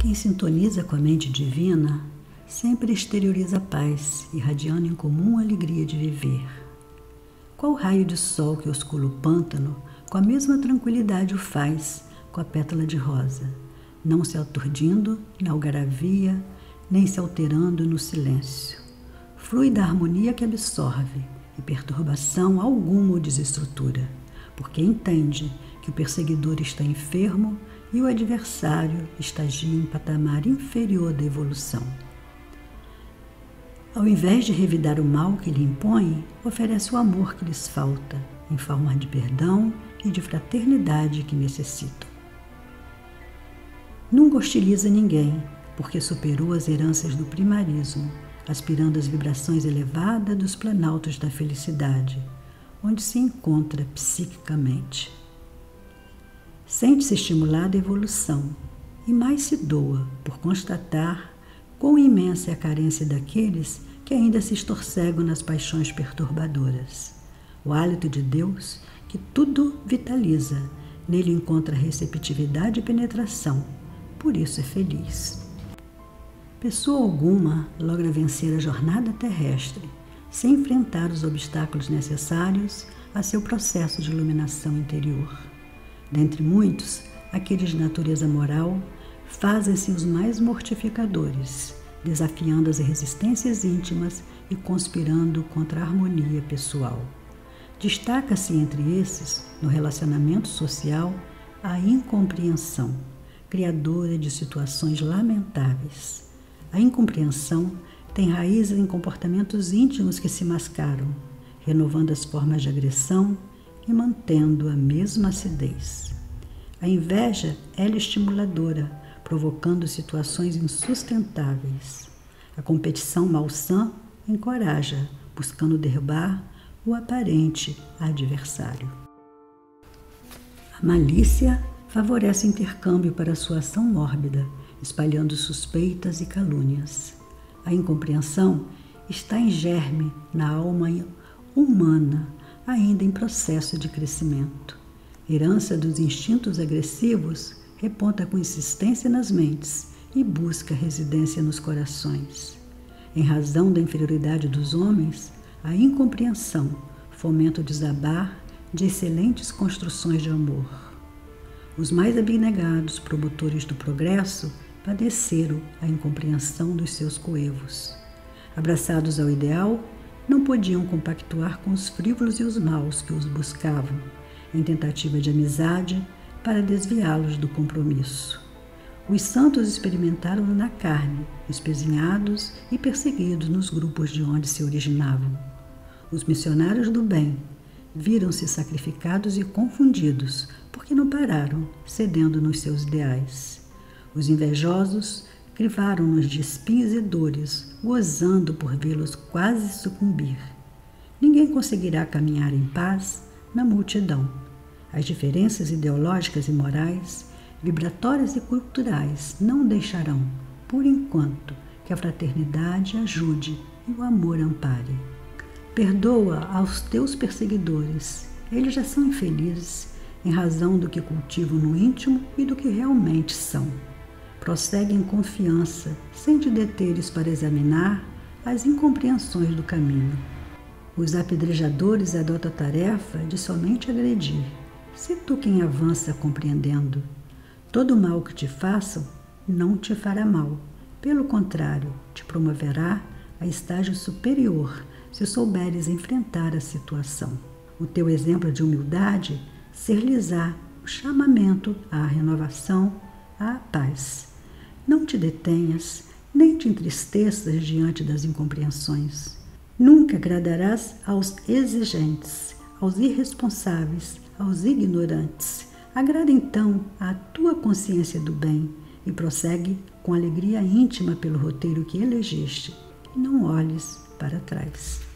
Quem sintoniza com a mente divina sempre exterioriza a paz, irradiando em comum a alegria de viver. Qual raio de sol que oscula o pântano, com a mesma tranquilidade o faz com a pétala de rosa, não se aturdindo na algaravia, nem se alterando no silêncio. Flui da harmonia que absorve, e perturbação alguma o desestrutura, porque entende que o perseguidor está enfermo e o adversário estagia em patamar inferior da evolução. Ao invés de revidar o mal que lhe impõe, oferece o amor que lhes falta, em forma de perdão e de fraternidade que necessitam. Nunca hostiliza ninguém, porque superou as heranças do primarismo, aspirando às vibrações elevadas dos planaltos da felicidade, onde se encontra psiquicamente. Sente-se estimulado à evolução e mais se doa por constatar Quão imensa é a carência daqueles que ainda se estorcegam nas paixões perturbadoras. O hálito de Deus, que tudo vitaliza, nele encontra receptividade e penetração, por isso é feliz. Pessoa alguma logra vencer a jornada terrestre sem enfrentar os obstáculos necessários a seu processo de iluminação interior. Dentre muitos, aqueles de natureza moral fazem-se os mais mortificadores, desafiando as resistências íntimas e conspirando contra a harmonia pessoal. Destaca-se entre esses, no relacionamento social, a incompreensão, criadora de situações lamentáveis. A incompreensão tem raízes em comportamentos íntimos que se mascaram, renovando as formas de agressão e mantendo a mesma acidez. A inveja é estimuladora, provocando situações insustentáveis. A competição malsã encoraja, buscando derrubar o aparente adversário. A malícia favorece intercâmbio para sua ação mórbida, espalhando suspeitas e calúnias. A incompreensão está em germe na alma humana, ainda em processo de crescimento. Herança dos instintos agressivos reponta com insistência nas mentes e busca residência nos corações. Em razão da inferioridade dos homens, a incompreensão fomenta o desabar de excelentes construções de amor. Os mais abnegados promotores do progresso padeceram a incompreensão dos seus coevos. Abraçados ao ideal, não podiam compactuar com os frívolos e os maus que os buscavam, em tentativa de amizade, para desviá-los do compromisso. Os santos experimentaram na carne, espezinhados e perseguidos nos grupos de onde se originavam. Os missionários do bem viram-se sacrificados e confundidos porque não pararam, cedendo nos seus ideais. Os invejosos crivaram-nos de espinhos e dores, gozando por vê-los quase sucumbir. Ninguém conseguirá caminhar em paz na multidão as diferenças ideológicas e morais, vibratórias e culturais não deixarão, por enquanto, que a fraternidade ajude e o amor ampare. Perdoa aos teus perseguidores, eles já são infelizes em razão do que cultivam no íntimo e do que realmente são. Prossegue em confiança, sem te deteres para examinar as incompreensões do caminho. Os apedrejadores adotam a tarefa de somente agredir, se tu quem avança compreendendo, todo mal que te façam não te fará mal. Pelo contrário, te promoverá a estágio superior se souberes enfrentar a situação. O teu exemplo de humildade ser-lhes-á o chamamento à renovação, à paz. Não te detenhas, nem te entristeças diante das incompreensões. Nunca agradarás aos exigentes, aos irresponsáveis, aos ignorantes. Agrada então a tua consciência do bem e prossegue com alegria íntima pelo roteiro que elegeste, e não olhes para trás.